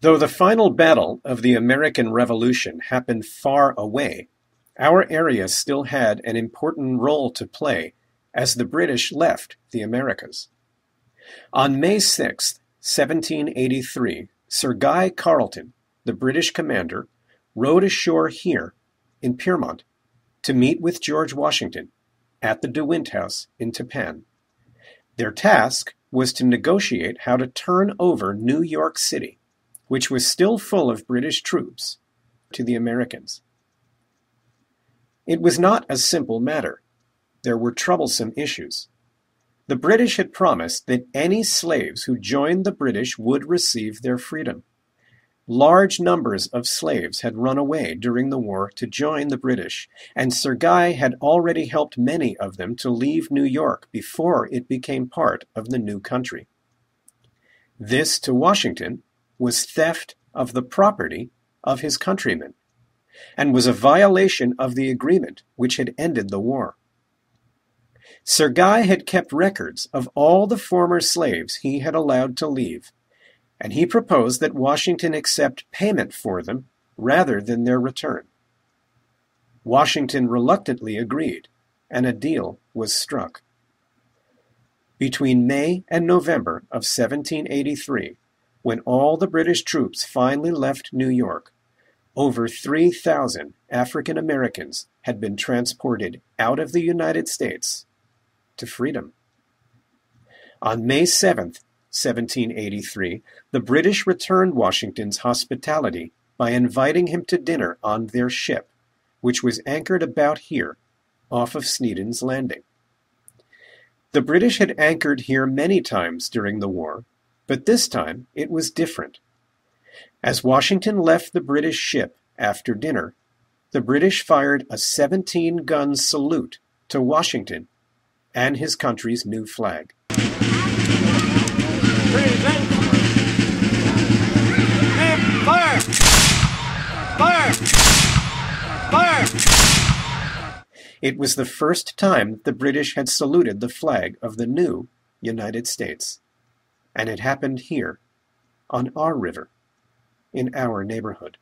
Though the final battle of the American Revolution happened far away, our area still had an important role to play as the British left the Americas. On May 6, 1783, Sir Guy Carleton, the British commander, rode ashore here in Piermont to meet with George Washington at the De Wint House in Tappan. Their task was to negotiate how to turn over New York City which was still full of British troops, to the Americans. It was not a simple matter. There were troublesome issues. The British had promised that any slaves who joined the British would receive their freedom. Large numbers of slaves had run away during the war to join the British, and Sir Guy had already helped many of them to leave New York before it became part of the new country. This, to Washington, was theft of the property of his countrymen, and was a violation of the agreement which had ended the war. Sir Guy had kept records of all the former slaves he had allowed to leave, and he proposed that Washington accept payment for them rather than their return. Washington reluctantly agreed, and a deal was struck. Between May and November of 1783, when all the British troops finally left New York, over 3,000 African Americans had been transported out of the United States to freedom. On May 7, 1783, the British returned Washington's hospitality by inviting him to dinner on their ship, which was anchored about here, off of Sneden's Landing. The British had anchored here many times during the war but this time it was different. As Washington left the British ship after dinner, the British fired a 17 gun salute to Washington and his country's new flag. It was the first time the British had saluted the flag of the new United States and it happened here, on our river, in our neighborhood.